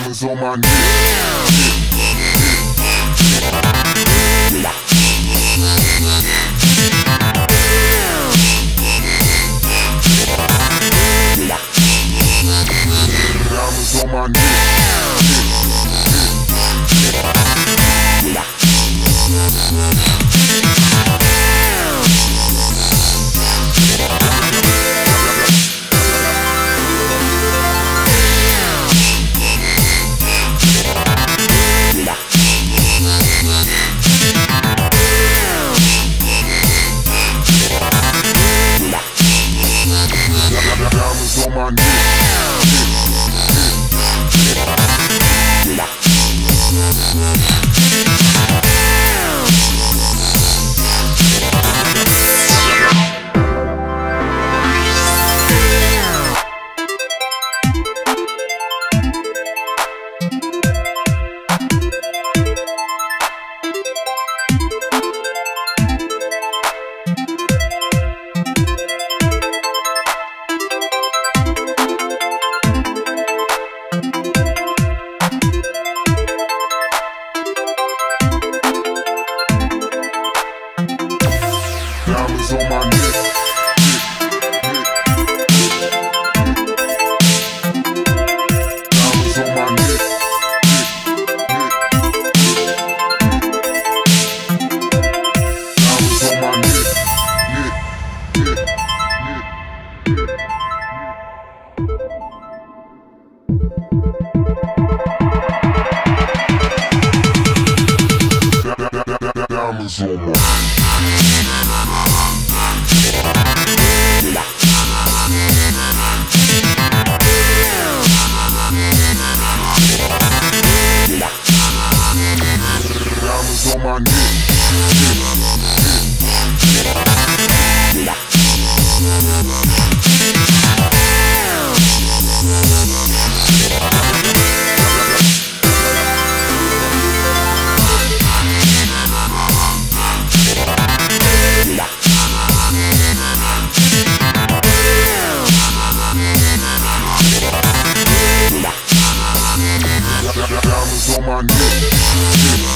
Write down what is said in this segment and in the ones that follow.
Diamonds on my neck. my neck. on my neck.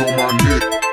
on my neck.